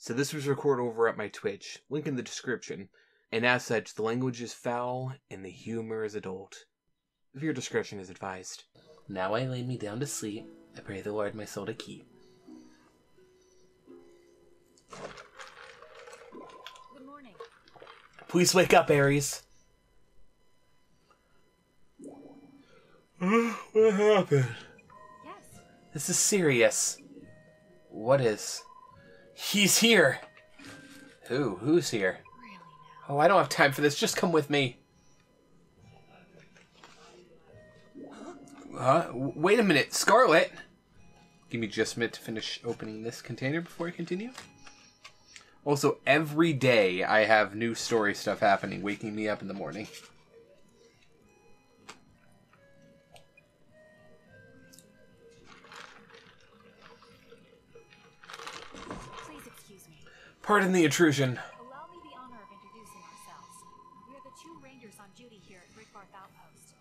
So this was recorded over at my Twitch, link in the description. And as such, the language is foul and the humor is adult. Viewer discretion is advised. Now I lay me down to sleep. I pray the Lord my soul to keep. Good morning. Please wake up, Ares. what happened? Yes. This is serious. What is? He's here. Who? Who's here? Really. Oh, I don't have time for this. Just come with me. Huh? Wait a minute, Scarlett. Give me just a minute to finish opening this container before I continue. Also, every day I have new story stuff happening, waking me up in the morning. Pardon the intrusion. Allow me the honor of introducing ourselves. We are the two rangers on duty here at Rigbarth Outpost.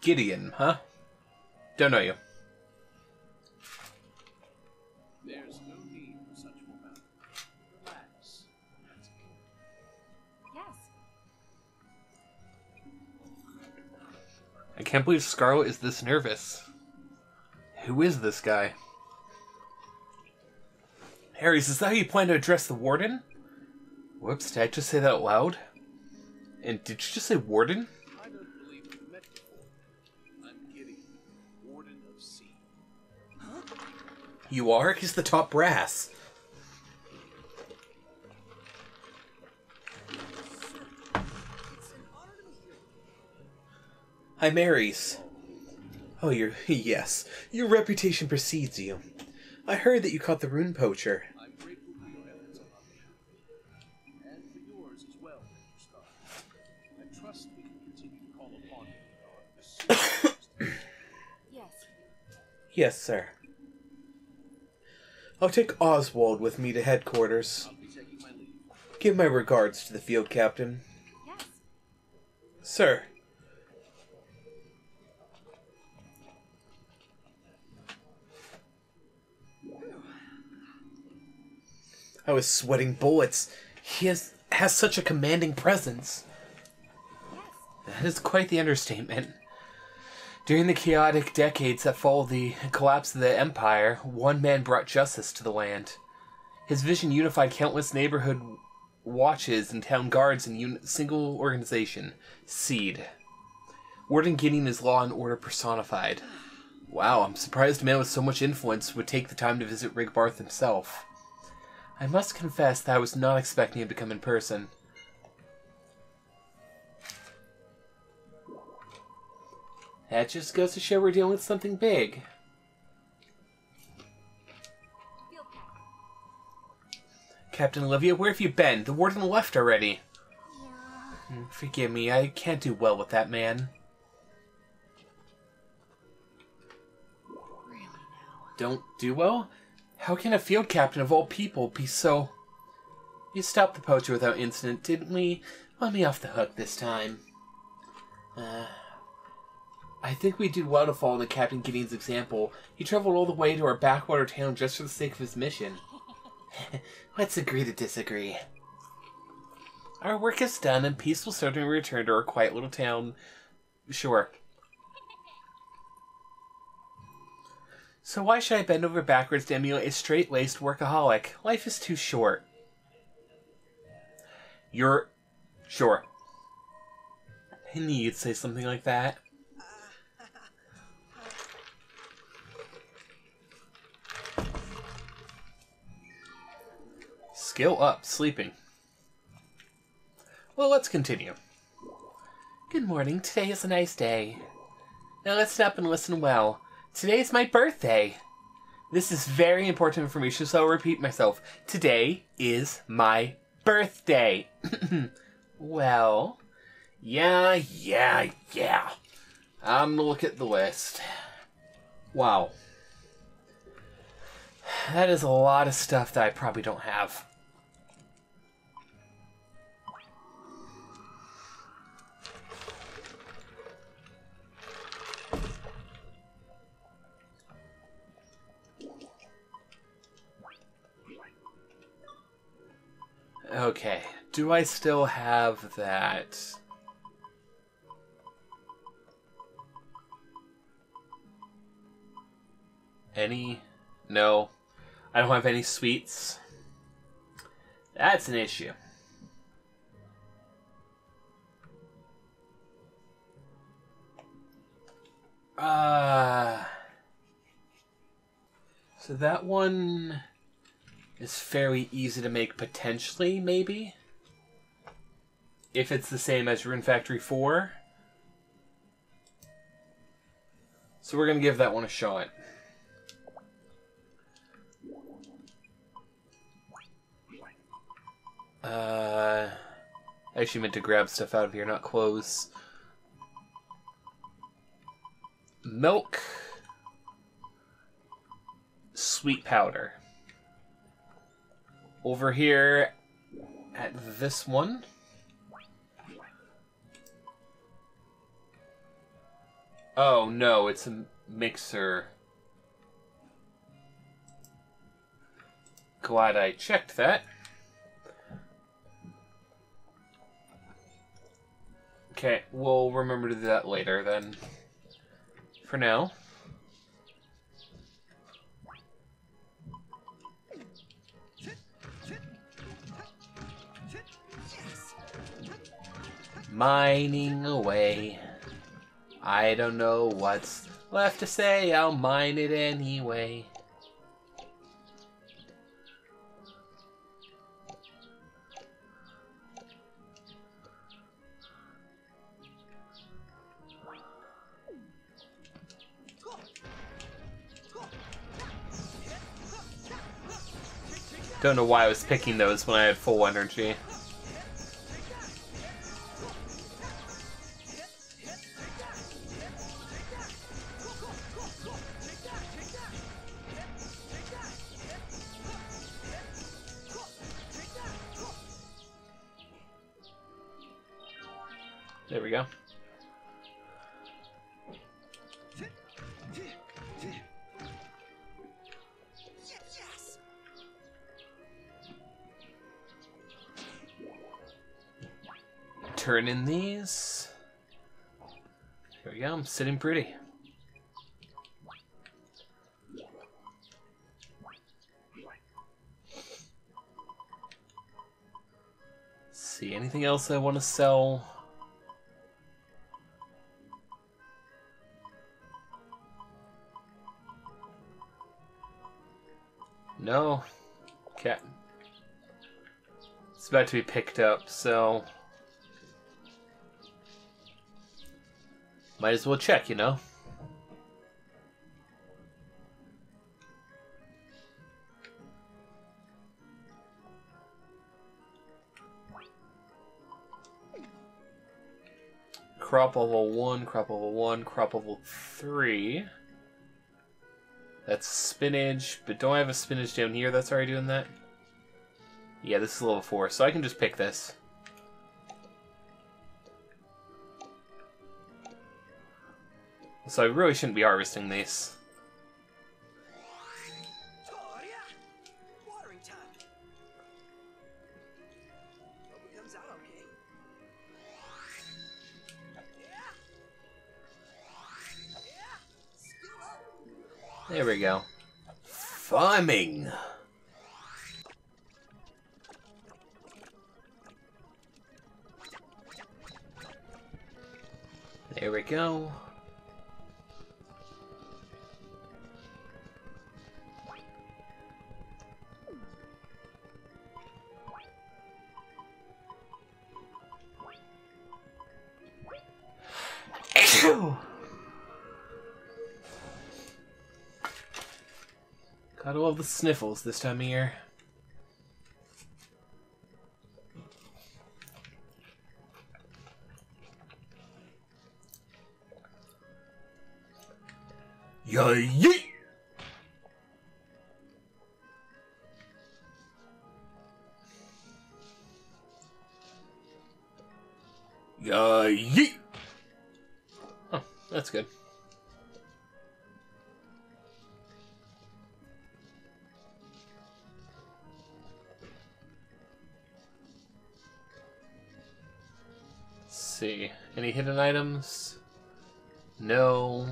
Gideon, huh? Don't know you. I can't believe Scarlett is this nervous. Who is this guy? Harry's, is that how you plan to address the warden? Whoops, did I just say that out loud? And did you just say warden? You are? He's the top brass. I'm Ares. Oh, you're. Yes. Your reputation precedes you. I heard that you caught the rune poacher. I'm grateful for your efforts on our behalf. And for yours as well, Mr. Star. I trust we can continue to call upon you in our pursuit. Yes. Yes, sir. I'll take Oswald with me to headquarters. I'll be taking my. Give my regards to the field captain. Yes. Sir. I was sweating bullets. He has, has such a commanding presence. That is quite the understatement. During the chaotic decades that followed the collapse of the Empire, one man brought justice to the land. His vision unified countless neighborhood watches and town guards in a single organization, Seed. Warden Gideon is law and order personified. Wow, I'm surprised a man with so much influence would take the time to visit Rigbarth himself. I must confess that I was not expecting him to come in person. That just goes to show we're dealing with something big. Captain. Olivia, where have you been? The warden left already. Yeah. Forgive me, I can't do well with that man. Really now. Don't do well? How can a field captain of all people be so. You stopped the poacher without incident, didn't we? Let me off the hook this time. Uh, I think we did well to follow in Captain Gideon's example. He traveled all the way to our backwater town just for the sake of his mission. Let's agree to disagree. Our work is done, and peace will certainly return to our quiet little town. Sure. So why should I bend over backwards to emulate a straight-laced workaholic? Life is too short. You're sure. I knew you'd say something like that. Skill up, sleeping. Well, let's continue. Good morning. Today is a nice day. Now let's stop and listen well. Today is my birthday. This is very important information, so I'll repeat myself. Today is my birthday. well, yeah, yeah, yeah. I'm gonna look at the list. Wow. That is a lot of stuff that I probably don't have. Okay. Do I still have that? Any? No. I don't have any sweets. That's an issue. Uh, so that one is fairly easy to make potentially, maybe? If it's the same as Rune Factory 4. So we're gonna give that one a shot. Uh, I actually meant to grab stuff out of here, not clothes. Milk. Sweet powder. Over here at this one. Oh no, it's a mixer. Glad I checked that. Okay, we'll remember to do that later then. For now. Mining away. I don't know what's left to say, I'll mine it anyway. Don't know why I was picking those when I had full energy. Sitting pretty. see, anything else I want to sell? No. Cat. It's about to be picked up, so. Might as well check, you know? Crop level 1, crop level 1, crop level 3. That's spinach, but don't I have a spinach down here that's already doing that? Yeah, this is level 4, so I can just pick this. So really shouldn't be harvesting up. There we go. Farming! There we go. Got all the sniffles this time of year. Yeah, yeah. Yeah, yeah. That's good. Let's see. Any hidden items? No.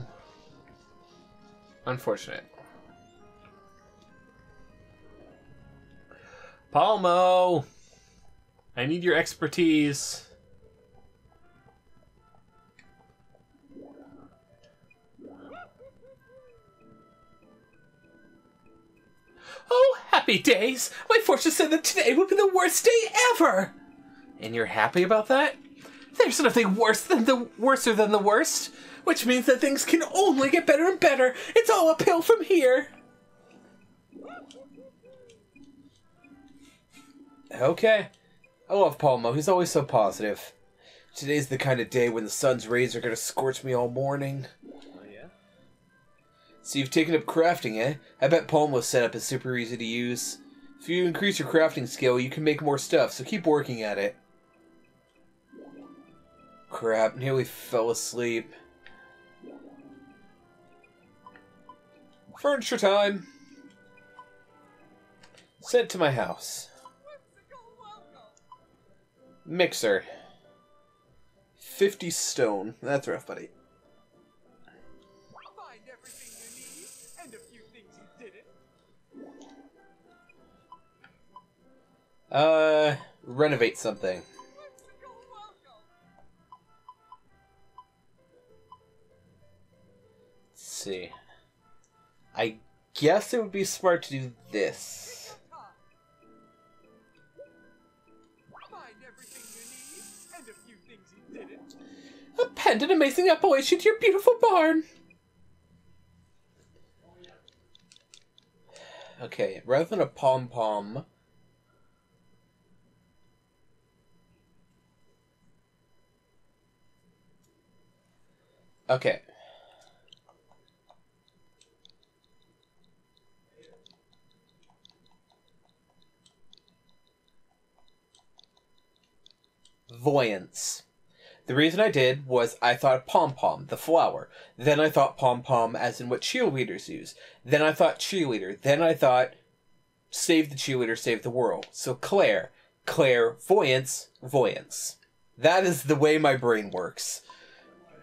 Unfortunate. Palmo! I need your expertise. Oh, happy days! My fortune said that today would be the worst day ever! And you're happy about that? There's nothing worse than the worser than the worst, which means that things can only get better and better. It's all uphill from here. Okay. I love Palmo. He's always so positive. Today's the kind of day when the sun's rays are going to scorch me all morning. So you've taken up crafting, eh? I bet Palmo's setup is super easy to use. If you increase your crafting skill, you can make more stuff, so keep working at it. Crap, nearly fell asleep. Furniture time! Sent to my house. Mixer. 50 stone. That's rough, buddy. Uh, renovate something. Let's see. I guess it would be smart to do this. Find everything you need, and a few things you didn't. A pendant amazing appellation to your beautiful barn. Okay, rather than a pom pom. Okay. Voyance. The reason I did was I thought pom pom, the flower. Then I thought pom pom as in what cheerleaders use. Then I thought cheerleader. Then I thought save the cheerleader, save the world. So Claire, clairvoyance, voyance. That is the way my brain works.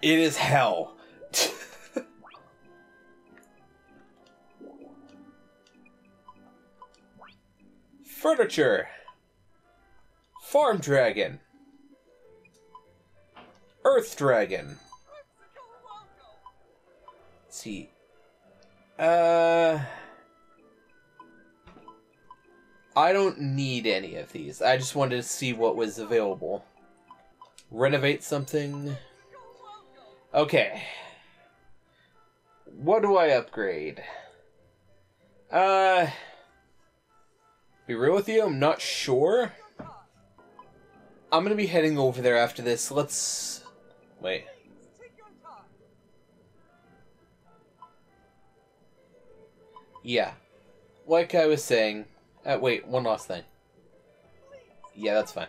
It is hell. Furniture. Farm dragon. Earth dragon. Let's see. Uh. I don't need any of these. I just wanted to see what was available. Renovate something. Okay. What do I upgrade? Uh. Be real with you, I'm not sure. I'm gonna be heading over there after this. Let's. Wait. Yeah. Like I was saying. Uh, wait, one last thing. Yeah, that's fine.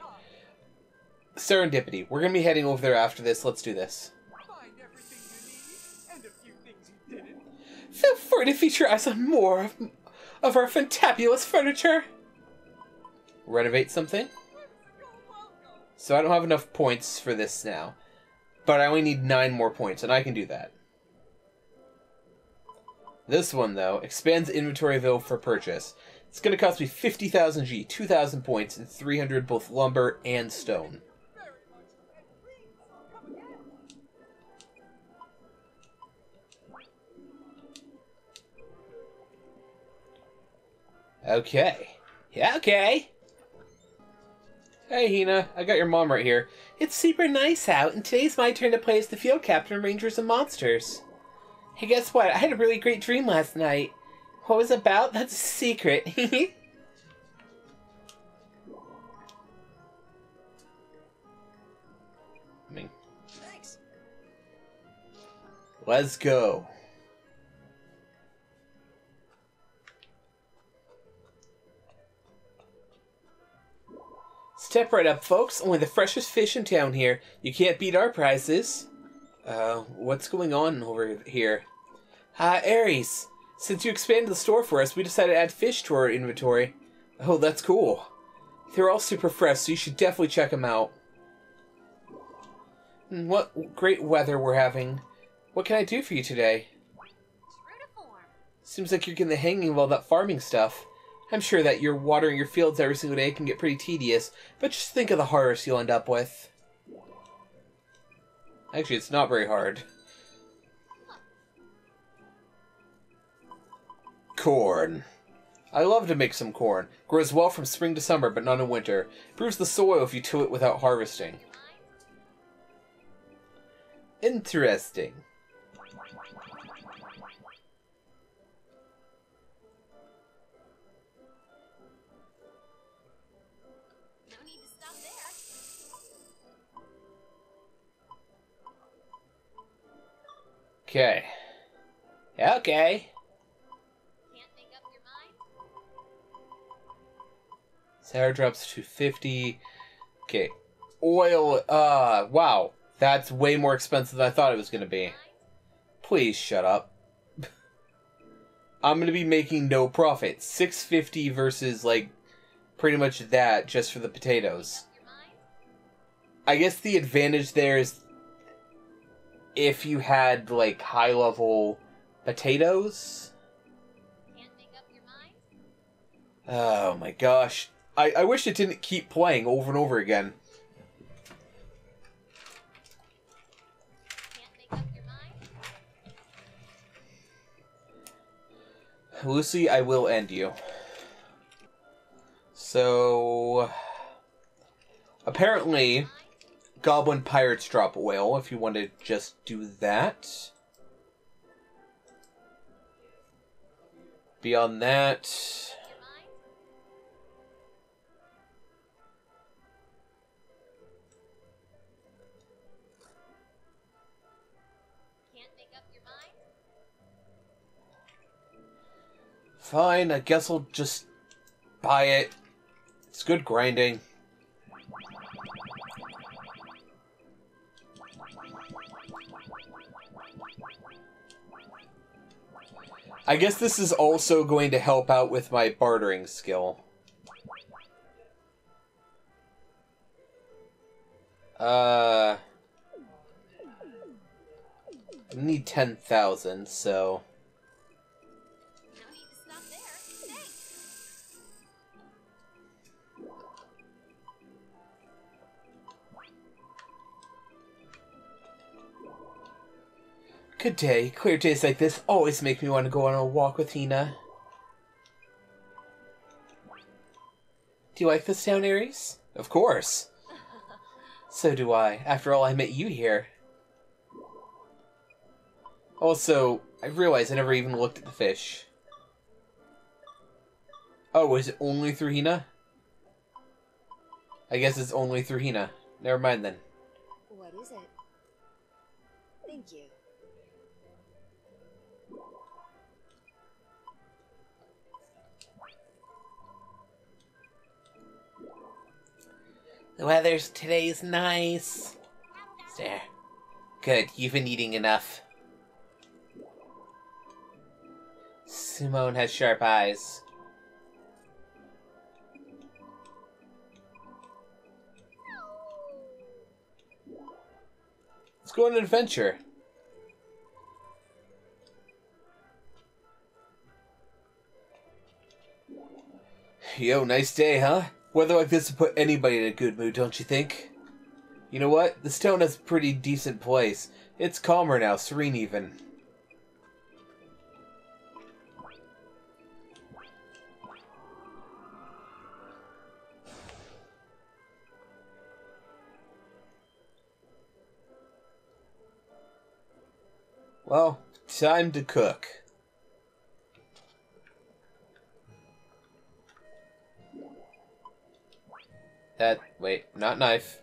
Serendipity. We're gonna be heading over there after this. Let's do this. Feel free to feature us on more of, of our fantabulous furniture. Renovate something. So I don't have enough points for this now. But I only need nine more points, and I can do that. This one, though, expands inventory available for purchase. It's going to cost me 50,000 G, 2,000 points, and 300 both lumber and stone. Okay. Yeah, okay. Hey, Hina. I got your mom right here. It's super nice out, and today's my turn to play as the field captain of Rangers and Monsters. Hey, guess what? I had a really great dream last night. What was it about? That's a secret. Thanks. let's go. Step right up, folks. Only the freshest fish in town here. You can't beat our prices. Uh, what's going on over here? Ah, Ares. Since you expanded the store for us, we decided to add fish to our inventory. Oh, that's cool. They're all super fresh, so you should definitely check them out. Mm, What great weather we're having. What can I do for you today? True to form. Seems like you're getting the hang of all that farming stuff. I'm sure that you're watering your fields every single day can get pretty tedious, but just think of the harvest you'll end up with. Actually, it's not very hard. Corn. I love to make some corn. Grows well from spring to summer, but not in winter. Improves the soil if you till it without harvesting. Interesting. Okay. Okay. Can't make up your mind? Sour drops to 50. Okay. Oil, uh, wow. That's way more expensive than I thought it was going to be. Please shut up. I'm going to be making no profit. 650 versus like pretty much that just for the potatoes. I guess the advantage there is if you had like high level potatoes. Oh my gosh. I, I wish it didn't keep playing over and over again. Lucy, I will end you. So. Apparently? Goblin Pirates drop oil if you want to just do that. Beyond that. Fine, I guess I'll just buy it. It's good grinding. I guess this is also going to help out with my bartering skill. Uh, I need 10,000, so... Good day. Clear days like this always make me want to go on a walk with Hina. Do you like this town, Ares? Of course. So do I. After all, I met you here. Also, I realized I never even looked at the fish. Oh, is it only through Hina? I guess it's only through Hina. Never mind then. What is it? Thank you. The weather's today's nice. There. Good, you've been eating enough. Simone has sharp eyes. Let's go on an adventure. Yo, nice day, huh? Weather like this would put anybody in a good mood, don't you think? You know what? This stone is a pretty decent place. It's calmer now, serene even. Well, time to cook. That wait, not knife.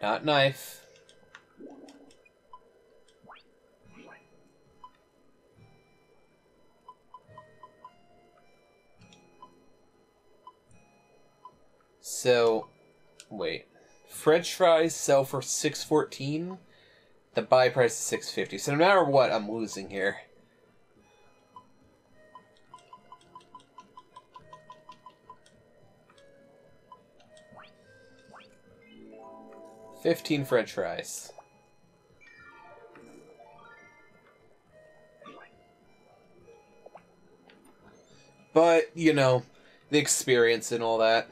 Not knife. So, wait. French fries sell for 614. The buy price is 650. So no matter what, I'm losing here. 15 french fries. But, you know, the experience and all that.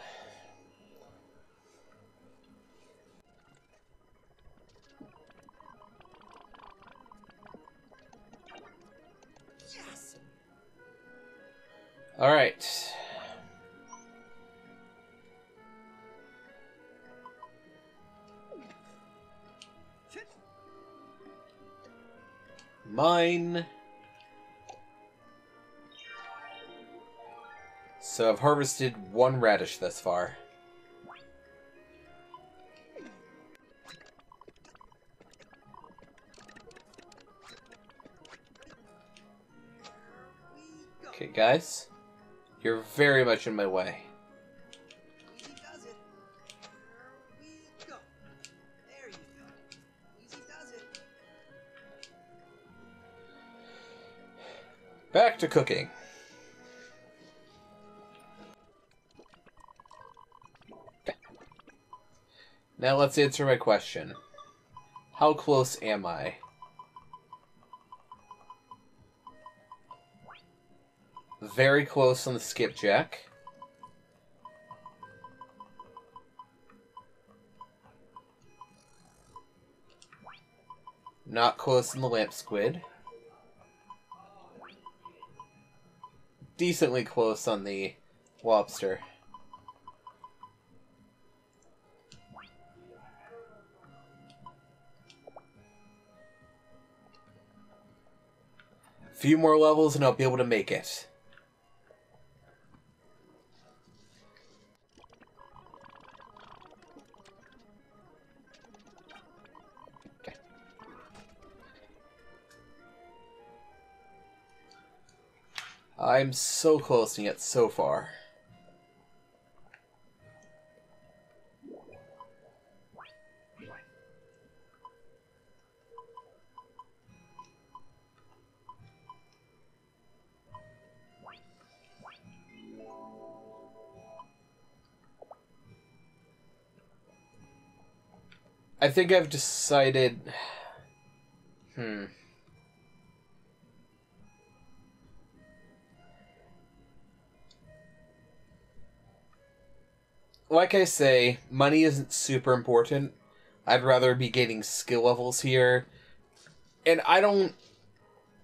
Yes! All right. Mine. So I've harvested one radish thus far. Okay, guys. You're very much in my way. To cooking. Now let's answer my question. How close am I? Very close on the skipjack. Not close on the lamp squid. Decently close on the lobster. A Few more levels and I'll be able to make it. I'm so close and yet so far. I think I've decided. Hmm. Like I say, money isn't super important. I'd rather be gaining skill levels here. And I don't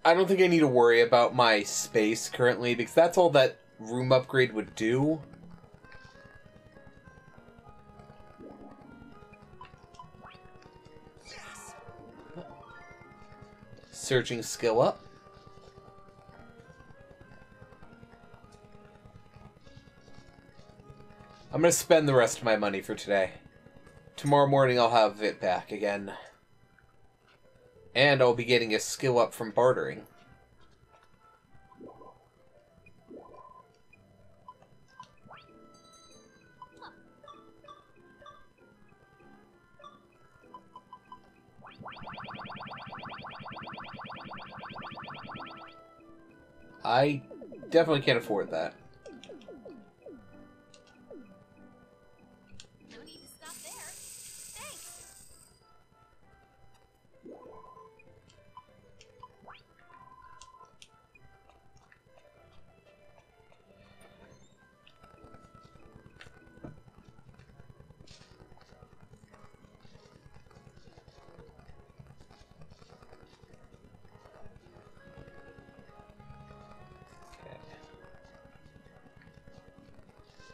I don't think I need to worry about my space currently because that's all that room upgrade would do. Yes! Searching skill up. I'm gonna spend the rest of my money for today. Tomorrow morning I'll have it back again. And I'll be getting a skill up from bartering. I definitely can't afford that.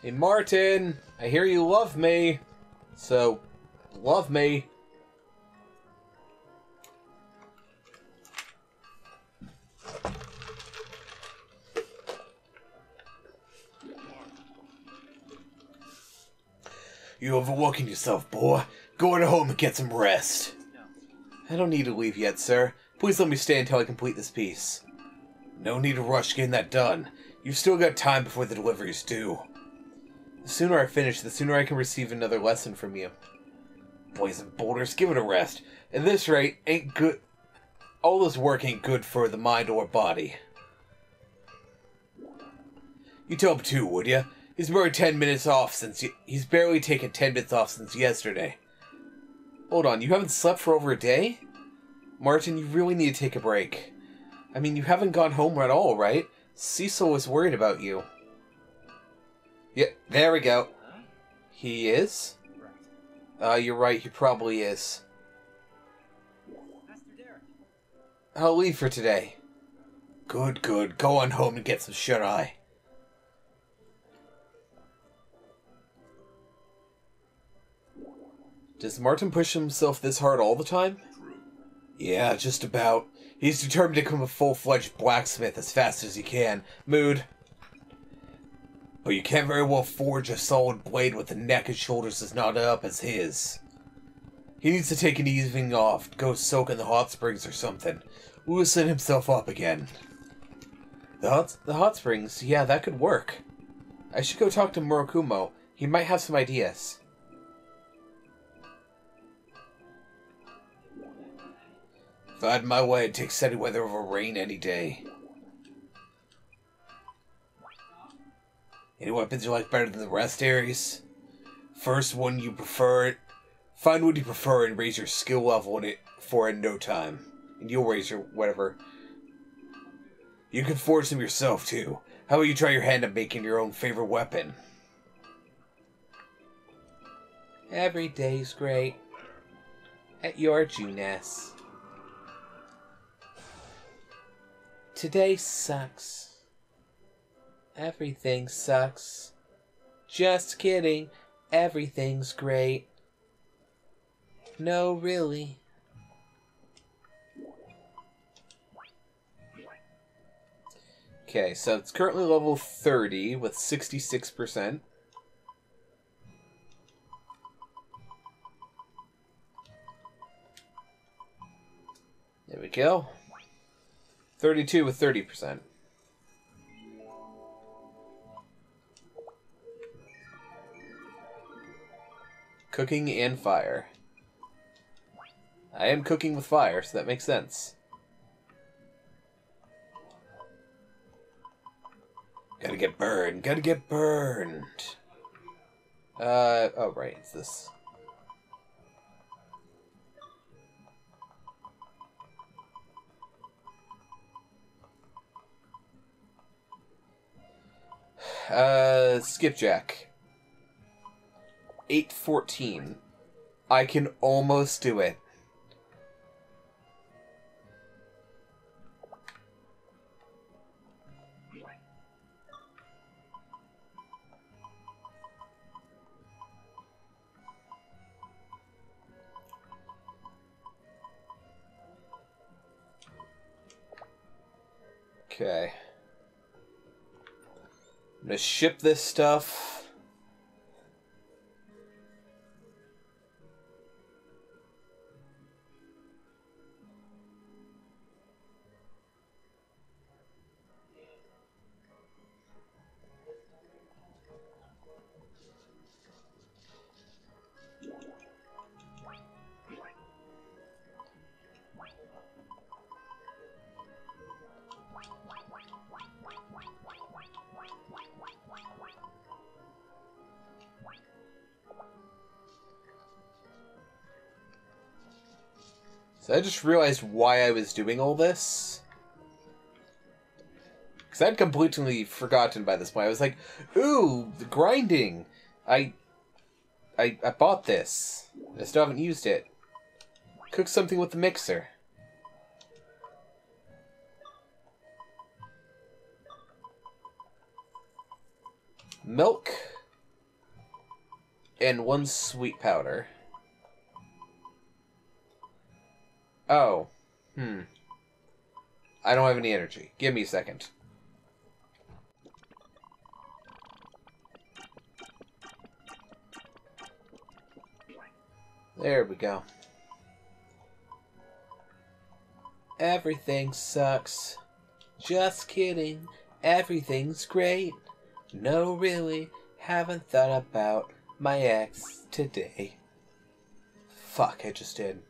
Hey, Martin, I hear you love me. So, love me. You overworking yourself, boy. Go on home and get some rest. I don't need to leave yet, sir. Please let me stay until I complete this piece. No need to rush getting that done. You've still got time before the delivery's due. The sooner I finish, the sooner I can receive another lesson from you. Boys and boulders, give it a rest. At this rate, ain't good. All this work ain't good for the mind or body. You tell him too, would ya? He's barely ten minutes off since y- he's barely taken ten minutes off since yesterday. Hold on, you haven't slept for over a day? Martin, you really need to take a break. I mean, you haven't gone home at all, right? Cecil was worried about you. Yeah, there we go. He is? Uh, you're right, he probably is. I'll leave for today. Good, good. Go on home and get some shut eye. Does Martin push himself this hard all the time? Yeah, just about. He's determined to become a full fledged blacksmith as fast as he can. Mood. But you can't very well forge a solid blade with a neck and shoulders as knotted up as his. He needs to take an evening off, go soak in the hot springs or something. Loosen himself up again. The hot, the hot springs, yeah, that could work. I should go talk to Murakumo. He might have some ideas. If I had my way, I'd take steady weather over rain any day. Any weapons you like better than the rest, Ares? First one you prefer it. Find what you prefer and raise your skill level in it for in no time. And you'll raise your whatever. You can forge them yourself too. How about you try your hand at making your own favorite weapon? Every day's great. At your Juness. Today sucks. Everything sucks. Just kidding. Everything's great. No, really. Okay, so it's currently level 30 with 66%. There we go. 32 with 30%. Cooking and fire. I am cooking with fire, so that makes sense. Gotta get burned. Gotta get burned. Uh, oh, right, it's this. Uh, skipjack. 814. I can almost do it. Okay. I'm gonna ship this stuff. Just realized why I was doing all this. Because I'd completely forgotten by this point. I was like, ooh, the grinding. I, I, I bought this. I still haven't used it. Cook something with the mixer. Milk. And one sweet powder. Oh. Hmm. I don't have any energy. Give me a second. There we go. Everything sucks. Just kidding. Everything's great. No, really. Haven't thought about my ex today. Fuck, I just did.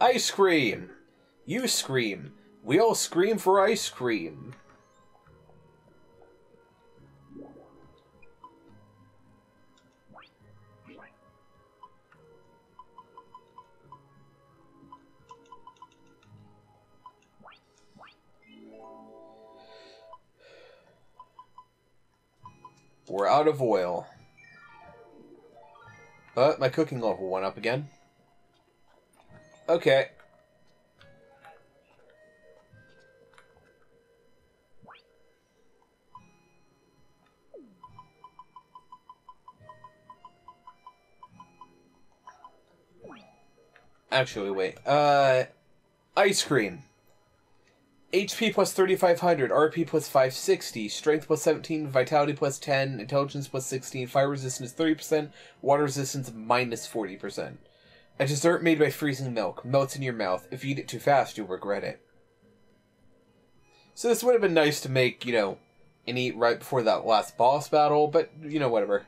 Ice cream! You scream. We all scream for ice cream. We're out of oil. But my cooking level went up again. Okay. Actually, wait. Uh, ice cream. HP plus 3500, RP plus 560, Strength plus 17, Vitality plus 10, Intelligence plus 16, Fire resistance 30%, Water resistance minus 40%. A dessert made by freezing milk. Melts in your mouth. If you eat it too fast, you'll regret it. So this would have been nice to make, you know, and eat right before that last boss battle, but, you know, whatever.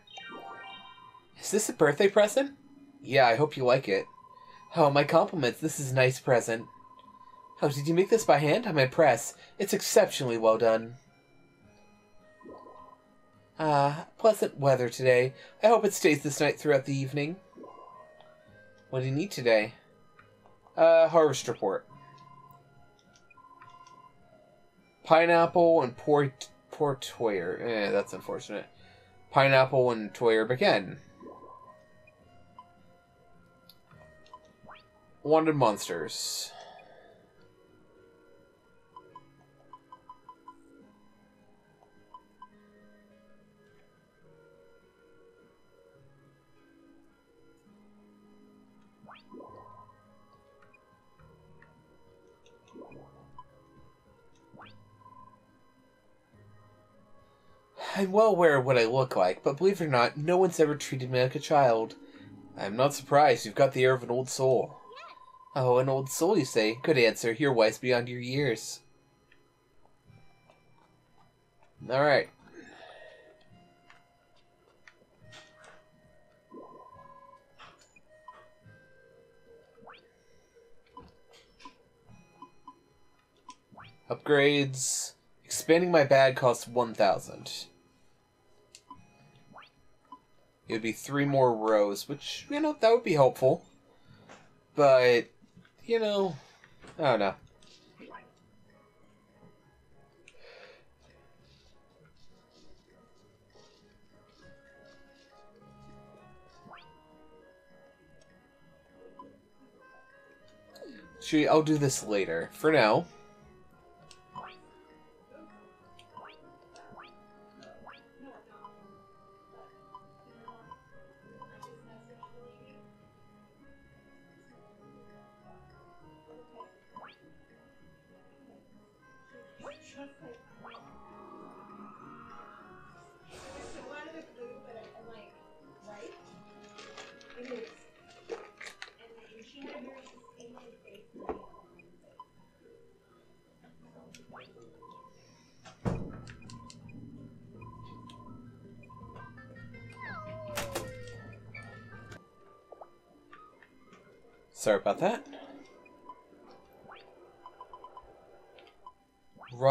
Is this a birthday present? Yeah, I hope you like it. Oh, my compliments. This is a nice present. Oh, did you make this by hand? I'm impressed. It's exceptionally well done. Ah, pleasant weather today. I hope it stays this night throughout the evening. What do you need today? Uh, harvest report. Pineapple and port portoyer. Eh, that's unfortunate. Pineapple and toyer again. Wanted monsters. I'm well aware of what I look like, but believe it or not, no one's ever treated me like a child. I'm not surprised. You've got the air of an old soul. Oh, an old soul, you say? Good answer. You're wise beyond your years. Alright. Upgrades. Expanding my bag costs 1,000. It would be three more rows, which, you know, that would be helpful. But, you know, I don't know. Actually, I'll do this later. For now.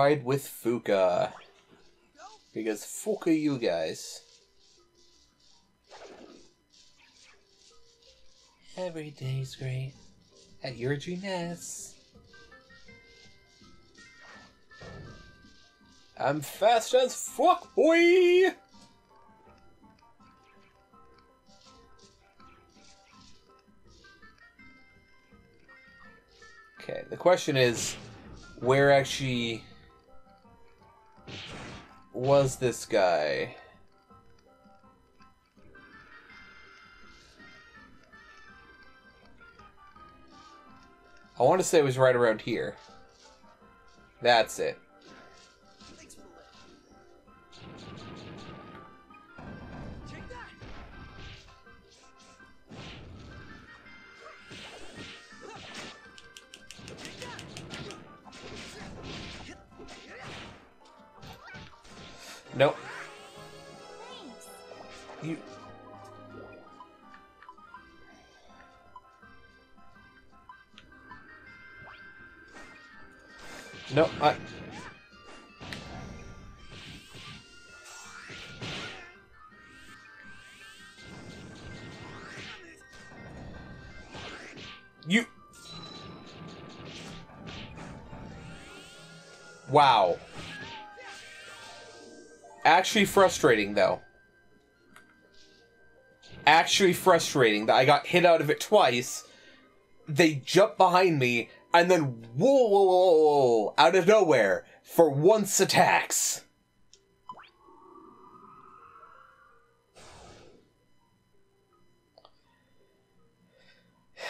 Ride with Fuqua. Because Fuka you guys. Every day's great at your dreamness. I'm fast as fuck, boy! Okay, the question is, where actually was this guy? I want to say it was right around here. That's it. Actually frustrating though. actually frustrating that I got hit out of it twice. They jump behind me and then whoa, whoa, whoa, whoa out of nowhere for once attacks.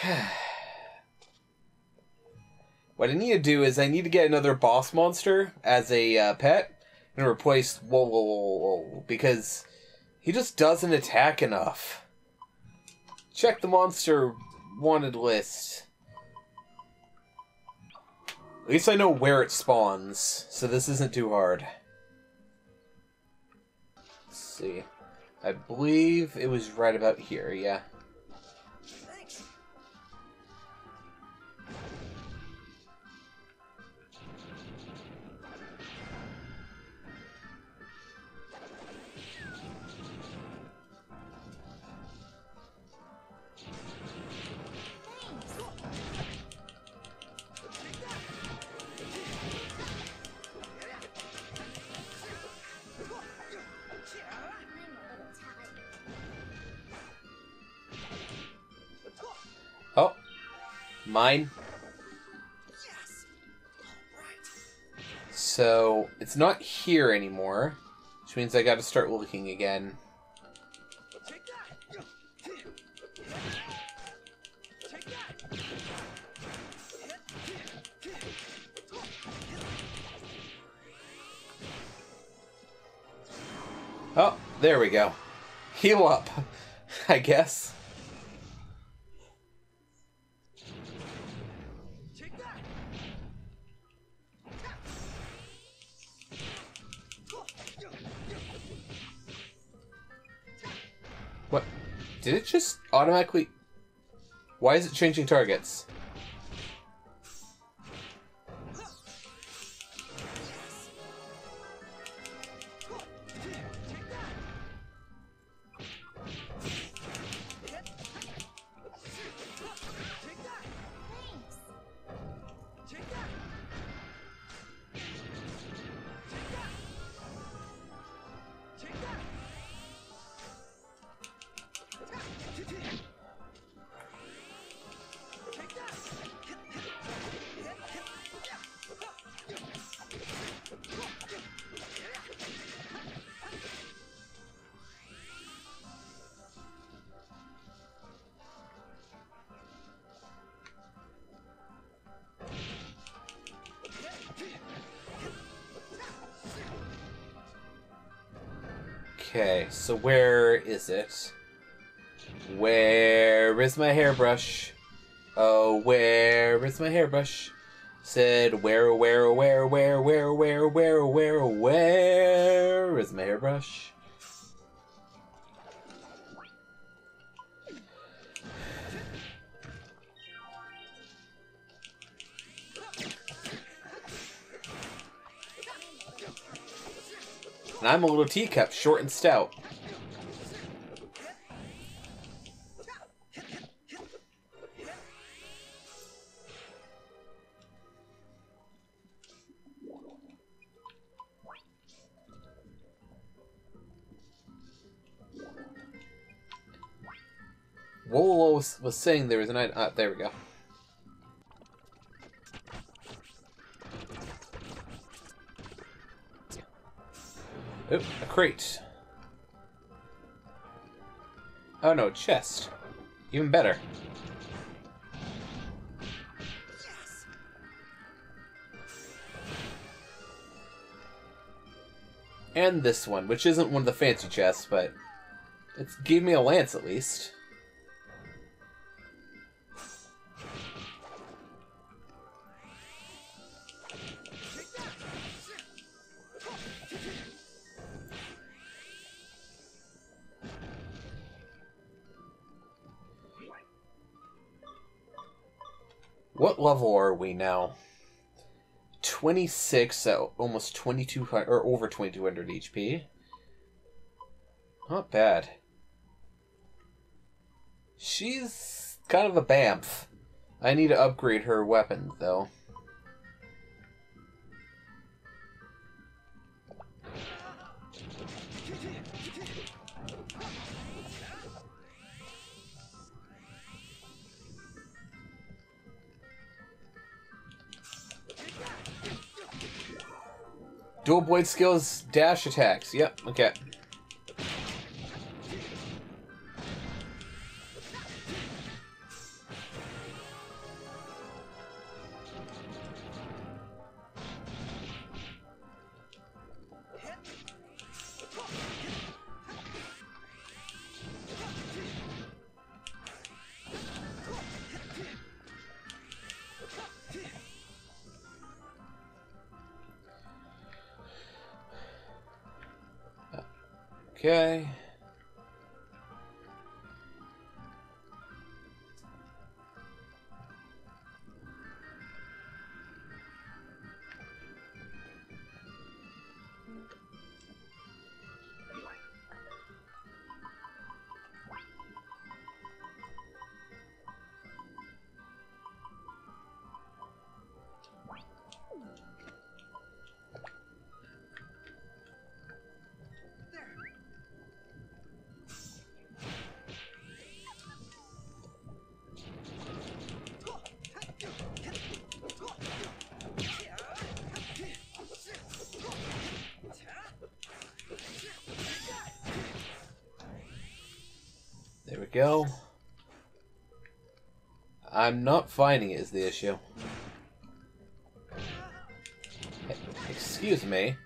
What I need to do is I need to get another boss monster as a uh, pet and replace whoa, whoa, whoa, whoa, because he just doesn't attack enough. Check the monster wanted list. At least I know where it spawns, so this isn't too hard. Let's see. I believe it was right about here, yeah. Mine. Yes. So, it's not here anymore, which means I gotta start looking again. Oh, there we go. Heal up, I guess. Automatically... Why is it changing targets? So where is it? Where is my hairbrush? Oh, where is my hairbrush? Said where, where, where, where, where, where, where, where, where is my hairbrush? And I'm a little teacup, short and stout. Was, saying there is an item. Ah, there we go. Oop, a crate. Oh no, chest. Even better. And this one, which isn't one of the fancy chests, but it's gave me a lance at least. 20 now. 26 at almost 2200 or over 2200 HP. Not bad. She's kind of a bamf. I need to upgrade her weapon though. Dual blade skills, dash attacks. Yep, okay. Okay. Go. I'm not finding it is the issue. Excuse me.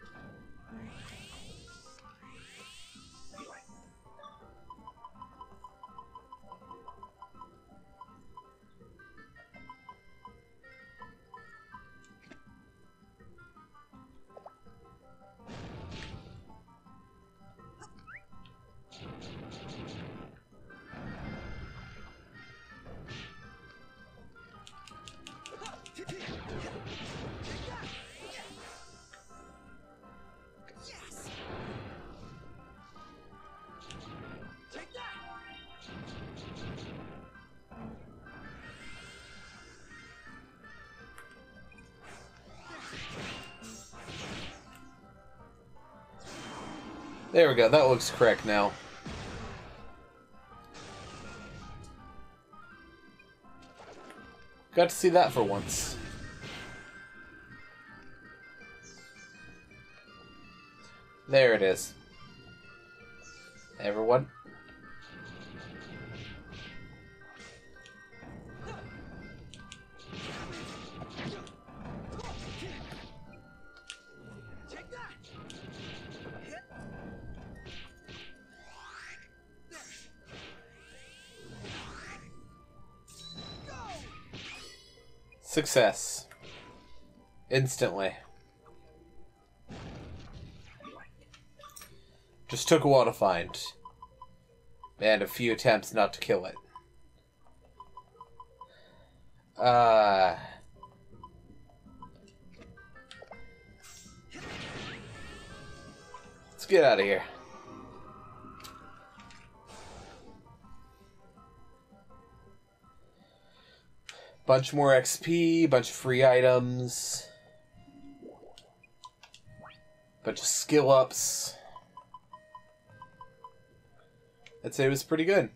There we go. That looks correct now. Got to see that for once. There it is. Success. Instantly. Just took a while to find. And a few attempts not to kill it. Uh. Let's get out of here. Bunch more XP, bunch of free items, bunch of skill ups. I'd say it was pretty good.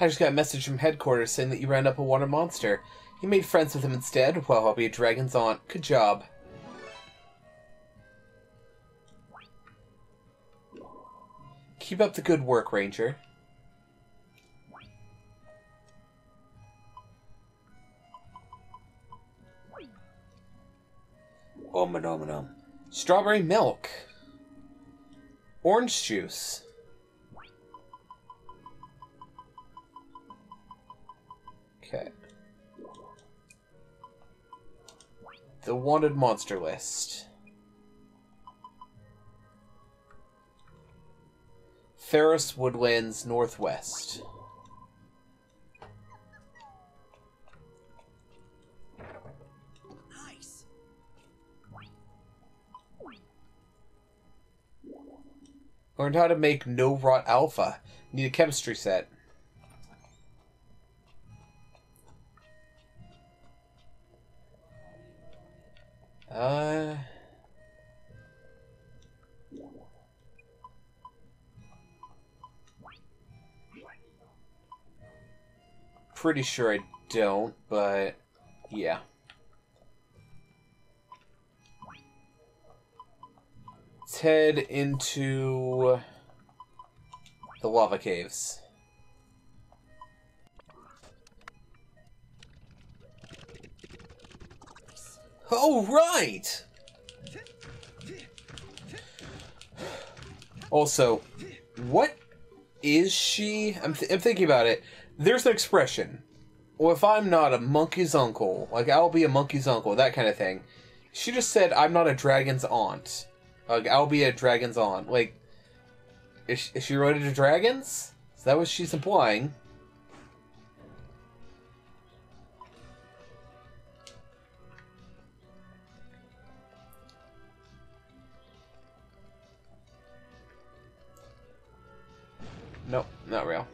I just got a message from headquarters saying that you ran up a water monster. You made friends with him instead. Well, I'll be a dragon's aunt. Good job. Keep up the good work, Ranger. Om nom nom. Strawberry milk. Orange juice. Okay. The wanted monster list. Ferris Woodlands Northwest. Learned how to make no rot alpha. Need a chemistry set. Uh. Pretty sure I don't, but yeah. Head into the lava caves. Oh, right! Also, what is she? I'm, th- I'm thinking about it. There's an expression. Well, if I'm not a monkey's uncle, like I'll be a monkey's uncle, that kind of thing. She just said, I'm not a dragon's aunt. Like, I'll be a dragon's aunt. Like, is, she- is she related to dragons? Is that what she's implying? Nope, not real.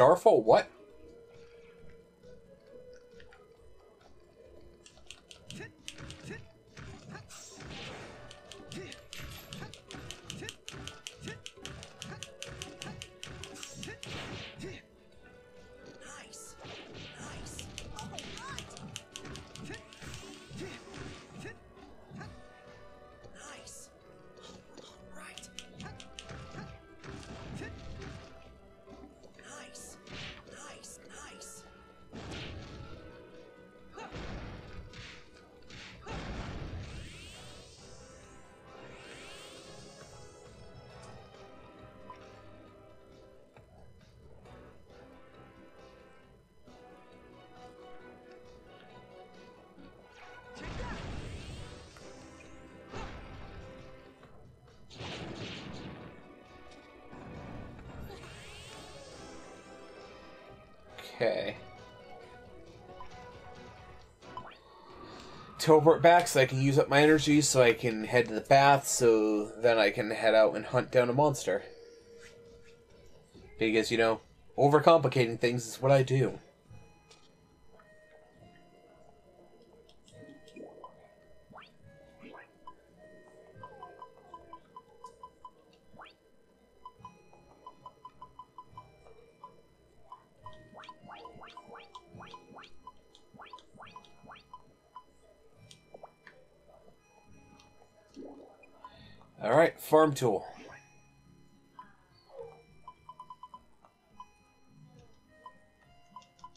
Starfall what? Okay. Teleport back so I can use up my energy so I can head to the bath so then I can head out and hunt down a monster. Because, you know, overcomplicating things is what I do. Farm tool.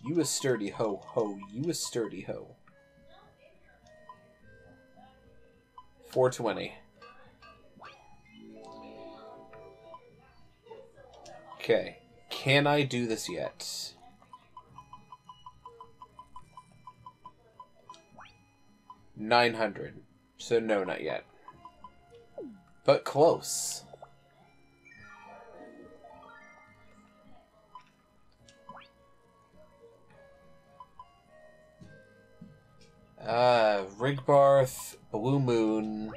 You a sturdy ho ho, you a sturdy ho. 420. Okay. Can I do this yet? Nine hundred. So no, not yet. But close. Uh, Rigbarth, Blue Moon.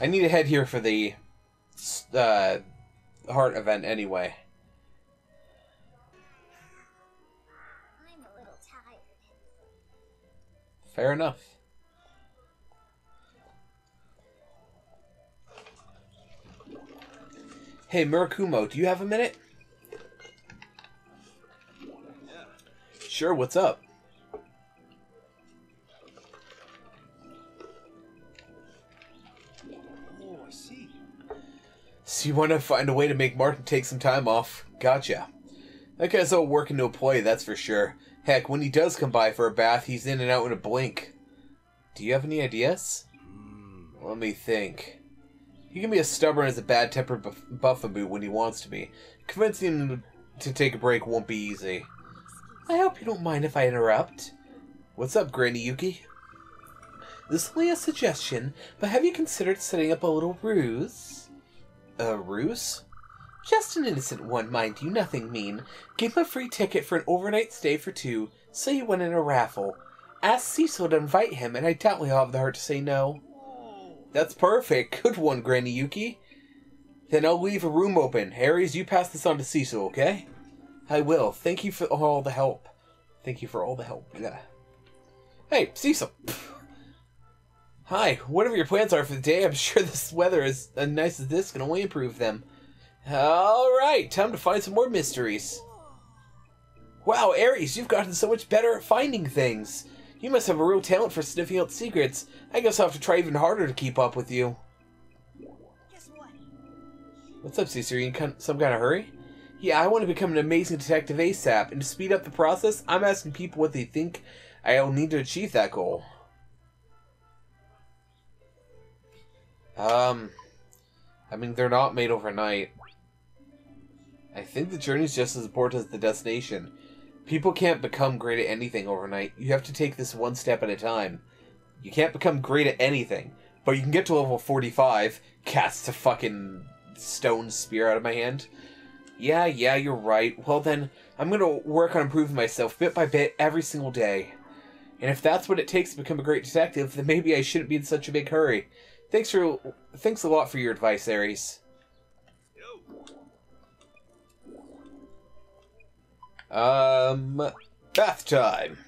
I need to head here for the uh, heart event anyway. I'm a little tired. Fair enough. Hey, Murakumo, do you have a minute? Sure, what's up? Oh, I see. So you want to find a way to make Martin take some time off? Gotcha. That guy's all working to a play, that's for sure. Heck, when he does come by for a bath, he's in and out in a blink. Do you have any ideas? Hmm. Let me think. He can be as stubborn as a bad tempered buff- Buffamoo when he wants to be. Convincing him to take a break won't be easy. I hope you don't mind if I interrupt. What's up, Granny Yuki? This is only a suggestion, but have you considered setting up a little ruse? A ruse? Just an innocent one, mind you, nothing mean. Give him a free ticket for an overnight stay for two, say you win in a raffle. Ask Cecil to invite him, and I doubt he'll have the heart to say no. That's perfect. Good one, Granny Yuki. Then I'll leave a room open. Ares, you pass this on to Cecil, okay? I will. Thank you for all the help. Thank you for all the help. Yeah. Hey, Cecil. Hi. Whatever your plans are for the day, I'm sure this weather is as uh, nice as this can only improve them. All right, time to find some more mysteries. Wow, Ares, you've gotten so much better at finding things. You must have a real talent for sniffing out secrets. I guess I'll have to try even harder to keep up with you. What's up? Are you in some kind of hurry? Yeah, I want to become an amazing detective ASAP, and to speed up the process, I'm asking people what they think I'll need to achieve that goal. Um, I mean, they're not made overnight. I think the journey's just as important as the destination. People can't become great at anything overnight. You have to take this one step at a time. You can't become great at anything, but you can get to level 45, cast a fucking stone spear out of my hand. Yeah, yeah, you're right. Well then, I'm gonna work on improving myself bit by bit every single day. And if that's what it takes to become a great detective, then maybe I shouldn't be in such a big hurry. Thanks for thanks a lot for your advice, Ares. Um, bath time.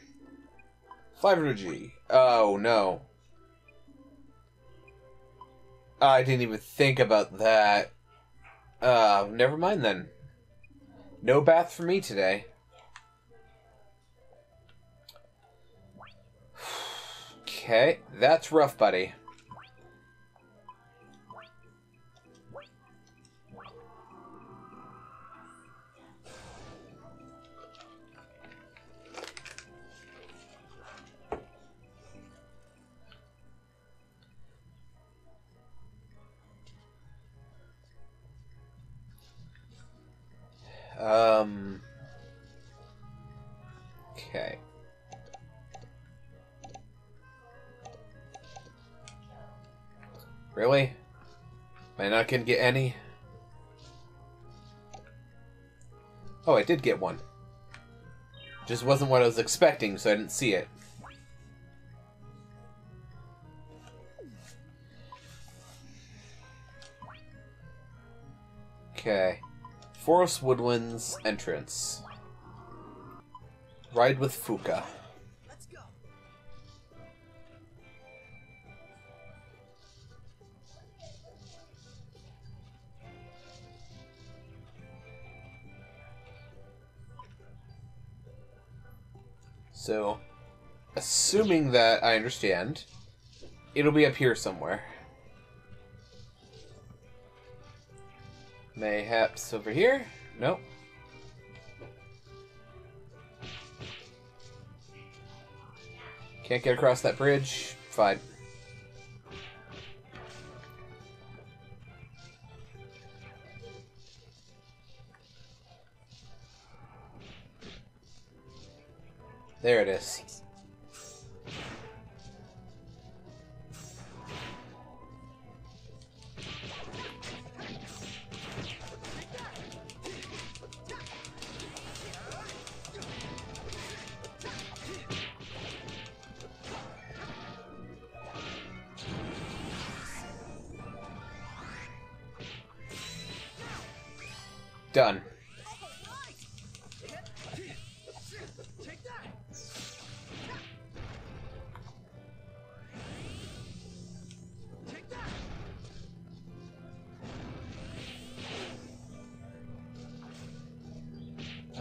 500G. Oh no. I didn't even think about that. Uh, never mind then. No bath for me today. Okay, that's rough, buddy. Um. Okay. Really? Am I not gonna get any? Oh, I did get one. Just wasn't what I was expecting, so I didn't see it. Forest Woodlands entrance. Ride with Fuqua. So, assuming that I understand, it'll be up here somewhere. Mayhaps over here? Nope. Can't get across that bridge? Fine. There it is. Done.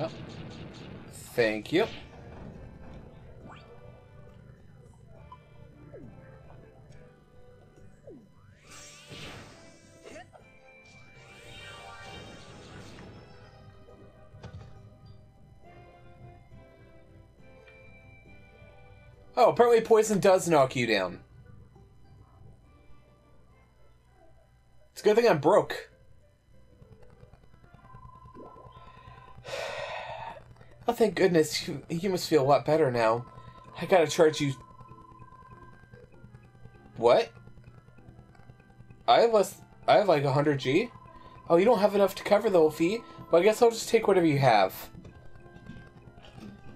Oh. Thank you. Apparently poison does knock you down. It's a good thing I'm broke. Oh, thank goodness. You, you must feel a lot better now. I gotta charge you. What? I have less. I have like 100G? Oh, you don't have enough to cover the whole fee? Well, I guess I'll just take whatever you have.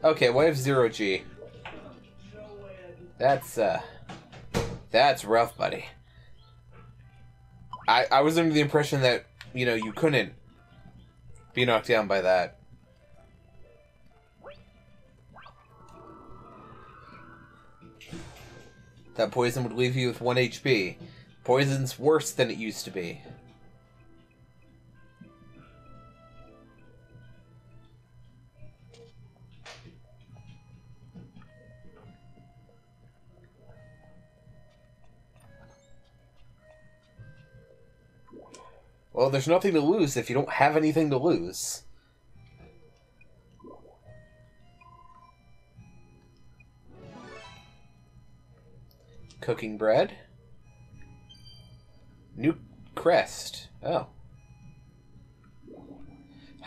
Okay, well, I have 0G. That's, uh. That's rough, buddy. I, I was under the impression that, you know, you couldn't be knocked down by that. That poison would leave you with 1 HP. Poison's worse than it used to be. Well, there's nothing to lose if you don't have anything to lose. Cooking bread. New crest. Oh.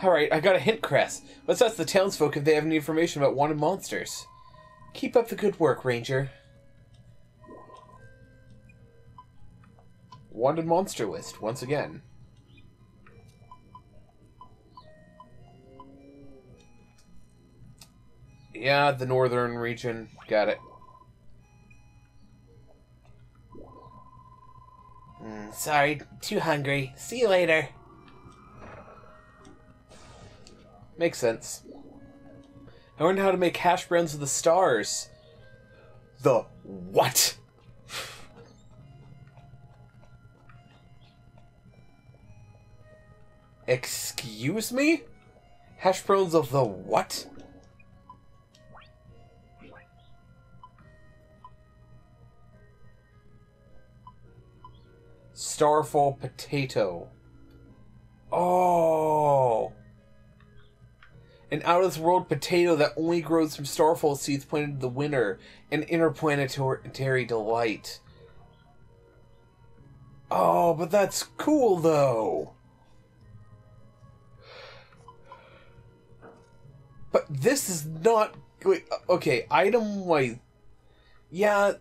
Alright, I got a hint crest. Let's ask the townsfolk if they have any information about wanted monsters. Keep up the good work, Ranger. Wanted monster list, once again. Yeah, the northern region. Got it. Mm, sorry, too hungry. See you later. Makes sense. I learned how to make hash browns of the stars. The what? Excuse me? Hash browns of the what? Starfall potato. Oh. An out of this world potato that only grows from starfall seeds planted in the winter. An interplanetary delight. Oh, but that's cool though. But this is not. Wait, okay, item wise. Yeah,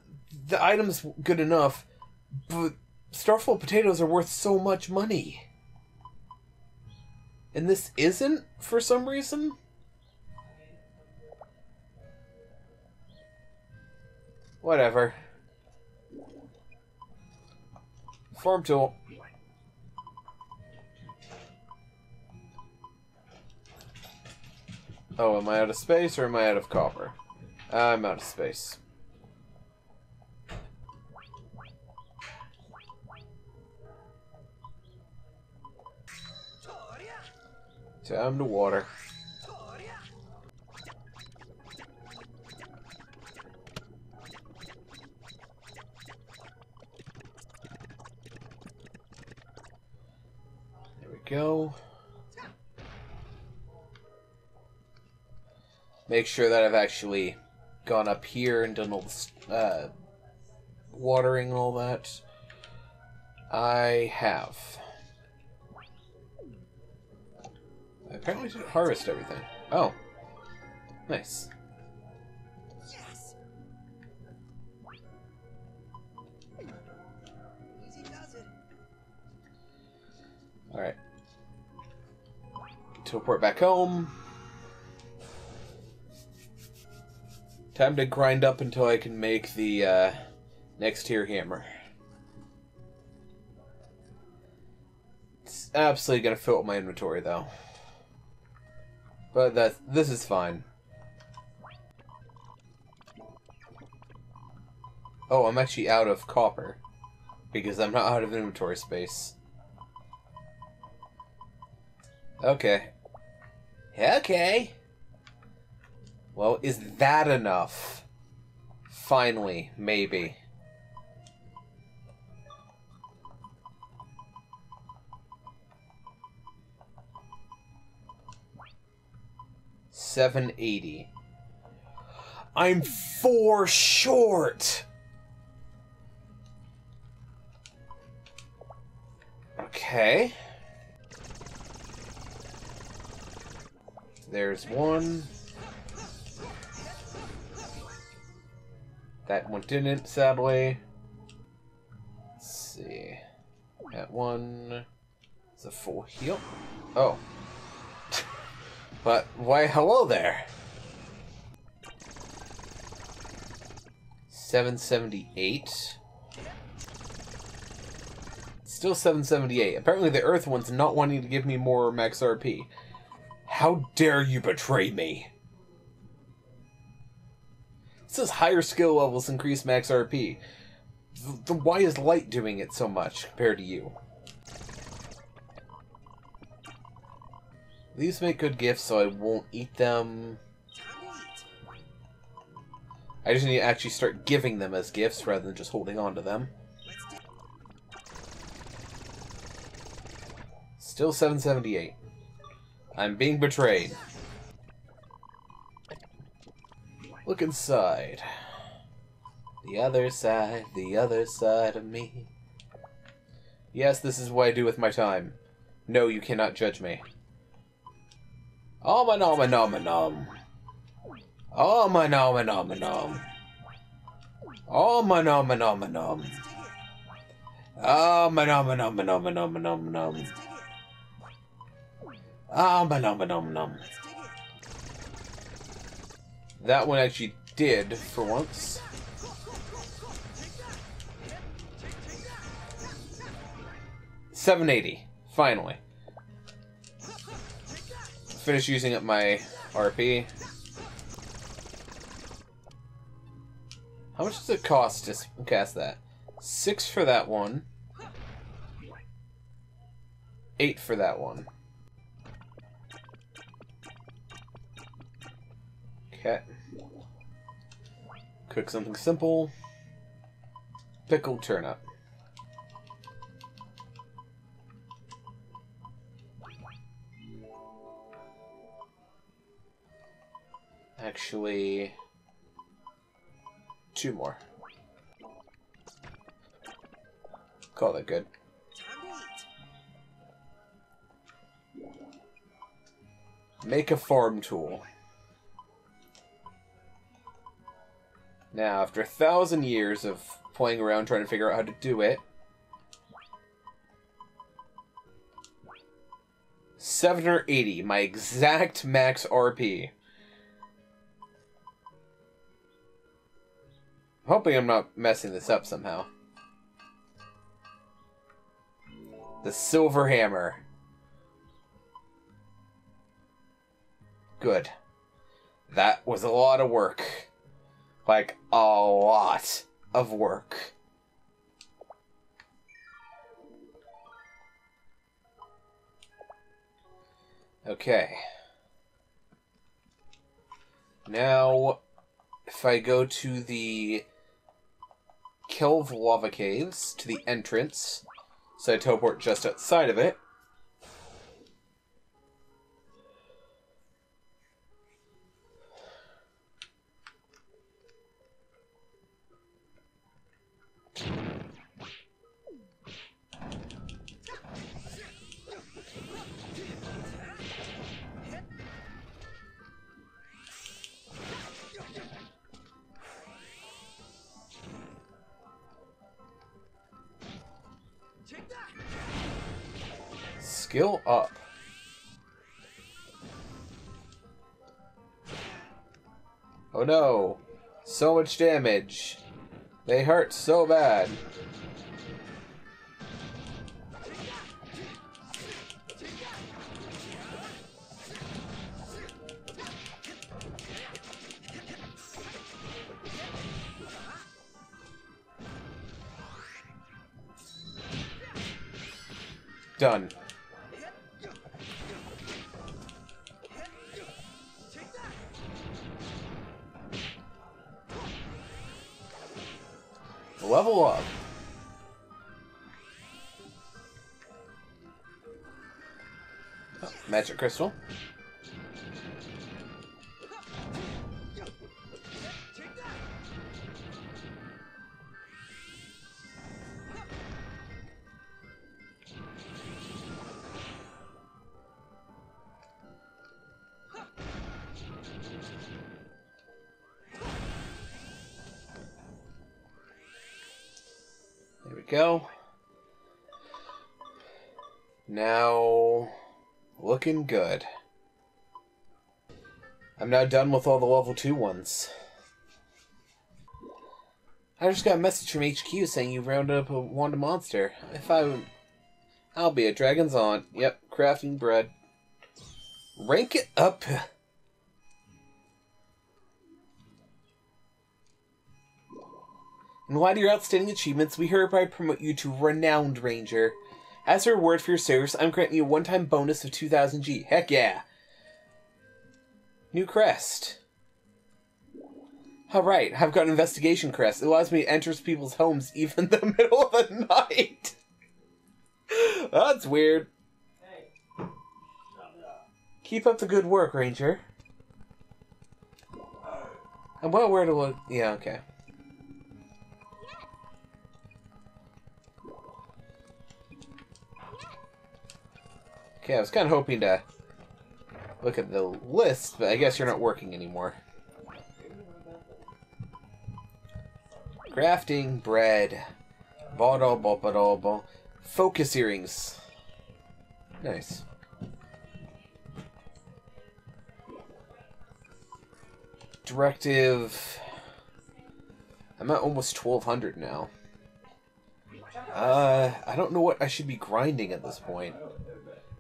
the item's good enough, but Starfall potatoes are worth so much money. And this isn't, for some reason? Whatever. Farm tool. Oh, am I out of space or am I out of copper? I'm out of space. Time to water. There we go. Make sure that I've actually gone up here and done all this uh, watering and all that. I have. Apparently didn't harvest everything. Oh. Nice. Yes! Alright. Teleport back home. Time to grind up until I can make the uh, next tier hammer. It's absolutely gonna fill up my inventory though. But that this is fine. Oh, I'm actually out of copper. Because I'm not out of inventory space. Okay. Okay. Well, is that enough? Finally, maybe. Seven eighty. I'm four short. Okay. There's one. That one didn't, sadly. Let's see. That one is a full heal. Oh. But why hello there. 778. Still 778. Apparently the Earth one's not wanting to give me more max RP. How dare you betray me? It says higher skill levels increase max RP. Th- Then why is light doing it so much compared to you? These make good gifts, so I won't eat them. I just need to actually start giving them as gifts rather than just holding on to them. Still 778. I'm being betrayed. Look inside. The other side, the other side of me. Yes, this is what I do with my time. No, you cannot judge me. Oh my nom my nom my nom. Oh my nom my nom my nom. Oh my nom my nom my nom. Oh my nom my nom my nom my nom my nom nom. Oh my nom my nom my nom. That one actually did for once. Seven eighty. Finally. Finish using up my RP. How much does it cost to cast that? Six for that one. Eight for that one. Okay. Cook something simple. Pickled turnip. Actually, two more. Call that good. Make a farm tool. Now, after a thousand years of playing around trying to figure out how to do it, 7 or 80, my exact max RP. Hoping I'm not messing this up somehow. The silver hammer. Good. That was a lot of work. Like, a lot of work. Okay. Now, if I go to the Kelv Lava Caves, to the entrance, so I teleport just outside of it. Much damage. They hurt so bad. Crystal. Looking good. I'm now done with all the level 2 ones. I just got a message from HQ saying you rounded up a wanted monster. If I... I'll be a dragon's aunt. Yep, crafting bread. Rank it up. In light of your outstanding achievements, we hereby promote you to Renowned Ranger. As a reward for your service, I'm granting you a one-time bonus of 2,000 G. Heck yeah! New crest. Alright, I've got an investigation crest. It allows me to enter people's homes even in the middle of the night. That's weird. Keep up the good work, Ranger. I'm well aware to look. Yeah, okay. Okay, I was kind of hoping to look at the list, but I guess you're not working anymore. Crafting bread. Bottle, bottle, bottle. Focus earrings. Nice. Directive. I'm at almost 1200 now. Uh, I don't know what I should be grinding at this point.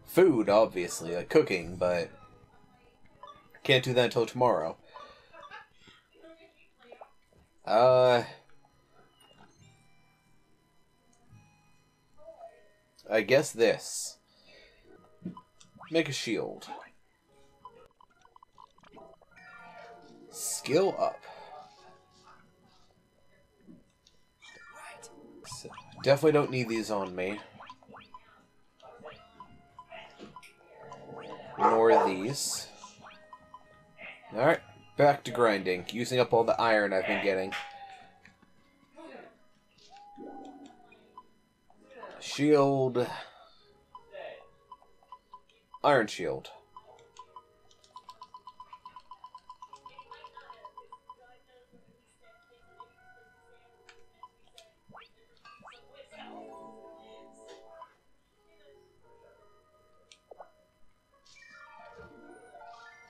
Food, obviously, like cooking, but can't do that until tomorrow. Uh, I guess this. Make a shield. Skill up. Definitely don't need these on me. Nor these. Alright, back to grinding. Using up all the iron I've been getting. Shield. Iron shield.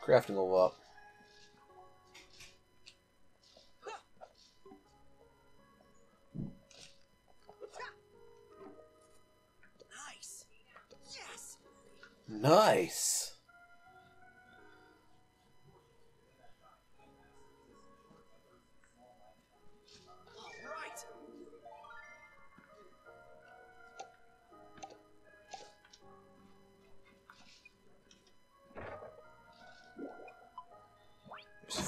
Crafting level up. Nice. Yes. Nice.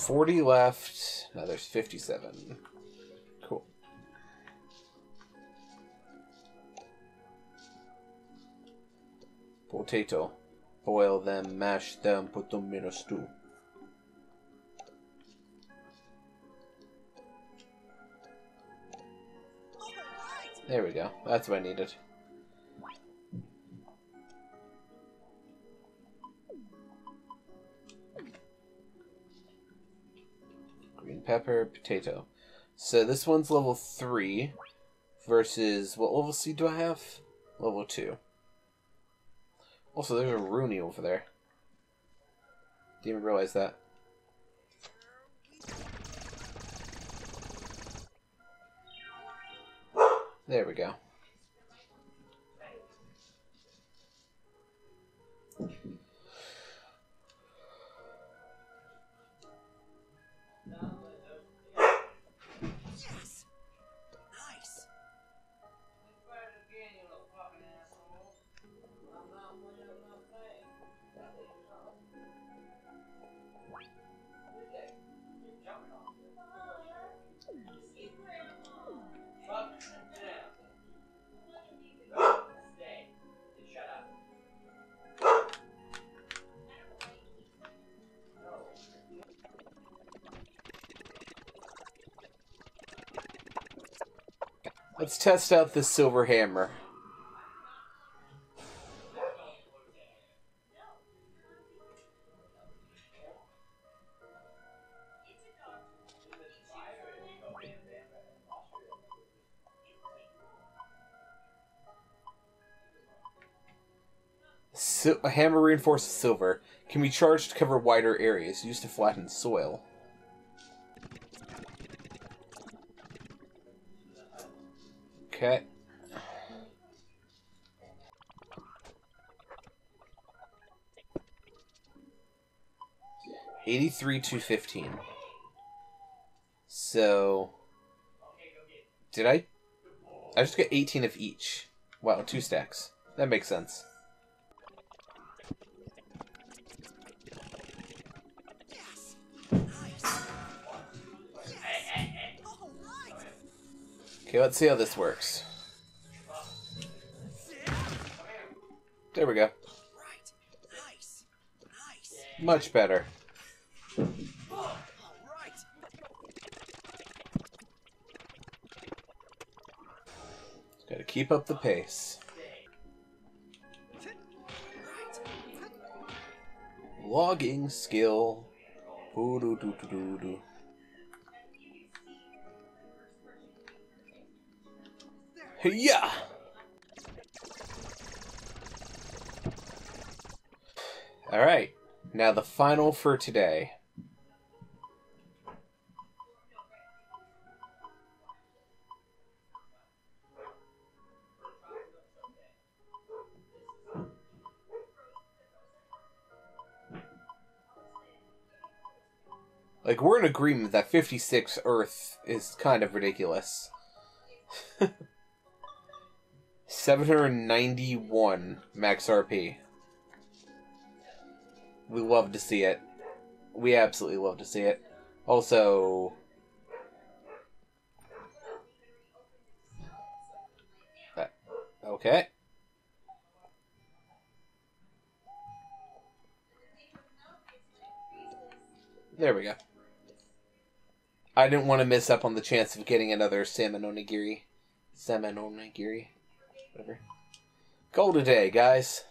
40 left. Now there's 57. Cool. Potato. Boil them, mash them, put them in a stew. There we go. That's what I needed. Pepper, potato. So this one's level 3 versus what level seed do I have? Level 2. Also, there's a Rooney over there. Didn't even realize that. There we go. Let's test out the silver hammer. a hammer reinforced with silver can be charged to cover wider areas, used to flatten soil. Okay. Eighty-three to fifteen. So, did I? I just got eighteen of each. Wow, two stacks. That makes sense. Okay, let's see how this works. There we go. Much better. Gotta keep up the pace. Logging skill. Ooh, doo, doo, doo, Yeah. All right. Now the final for today. Like we're in agreement that 56 Earth is kind of ridiculous. 791 max RP. We love to see it. We absolutely love to see it. Also, Uh, okay. There we go. I didn't want to miss up on the chance of getting another salmon onigiri. Salmon onigiri. Whatever. It day, guys.